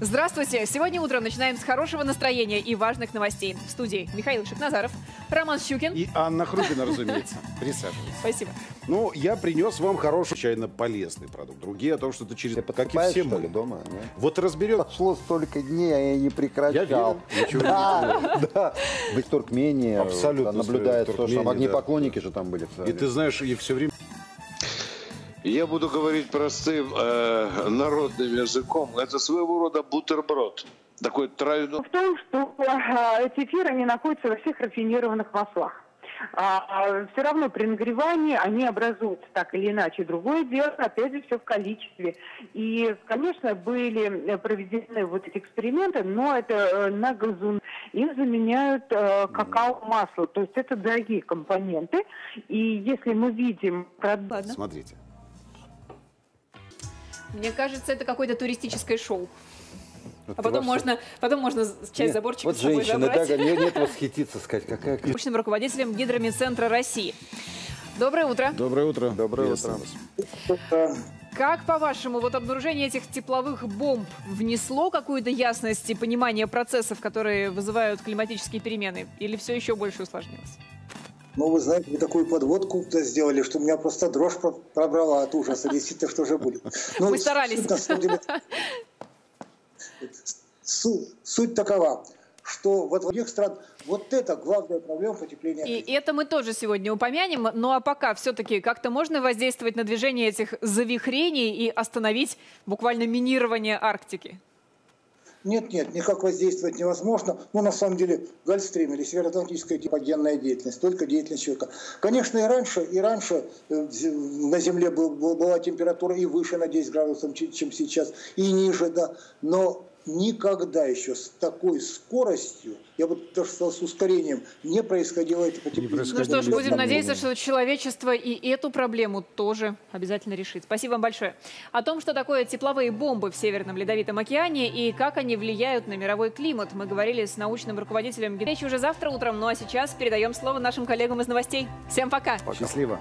Здравствуйте! Сегодня утром начинаем с хорошего настроения и важных новостей. В студии Михаил Шикназаров, Роман Щукин. И Анна Хрупина, разумеется. Присаживайтесь. Спасибо. Ну, я принес вам хороший, чайно полезный продукт. Другие о том, что это через... Ты Как и все что ли, мы. дома? нет? Вот разберем. Прошло столько дней, а я не Я прекращал. Ничего не Да, да. В Туркмении Абсолютно там наблюдает то, Туркмения, что огнепоклонники же там были. И ты знаешь, и все время... Я буду говорить простым э, народным языком. Это своего рода бутерброд. Такой тройной. в том, что а, эти эфиры они находятся во всех рафинированных маслах. все равно при нагревании они образуются так или иначе. Другое дело, опять же, все в количестве. И, конечно, были проведены вот эти эксперименты, но это э, на газу. Им заменяют э, какао-масло. То есть это дорогие компоненты. И если мы видим продукт Ладно. Смотрите. Мне кажется, это какое-то туристическое шоу. Вот А потом вообще- можно, потом можно часть Нет, заборчика Вот с собой женщина, забрать. да, нет, нет восхититься, сказать, какая научным руководителем Гидромедцентра России. Доброе утро. Доброе утро. Доброе утро. Вас. Как, по-вашему, вот обнаружение этих тепловых бомб внесло какую-то ясность и понимание процессов, которые вызывают климатические перемены? Или все еще больше усложнилось? Ну, вы знаете, вы такую подводку сделали, что меня просто дрожь про- пробрала от ужаса. Действительно, что же будет. Ну, Мы старались. суть, на самом деле, су- суть такова, что вот в других стран вот это главная проблема потепления. И это мы тоже сегодня упомянем. Ну а пока все-таки как-то можно воздействовать на движение этих завихрений и остановить буквально минирование Арктики? Нет, нет, никак воздействовать невозможно. Ну, на самом деле, Гольфстрим или Североатлантическая типогенная деятельность, только деятельность человека. Конечно, и раньше, и раньше э, на Земле был- был- была температура и выше на 10 градусов, чем сейчас, и ниже, да. Но никогда еще с такой скоростью, я бы даже сказал, с ускорением, не происходило это потепление. Ну что ж, будем надеяться, что человечество и эту проблему тоже обязательно решит. Спасибо вам большое. О том, что такое тепловые бомбы в Северном Ледовитом океане и как они влияют на мировой климат, мы говорили с научным руководителем. Встречи уже завтра утром, ну а сейчас передаем слово нашим коллегам из новостей. Всем пока! Счастливо.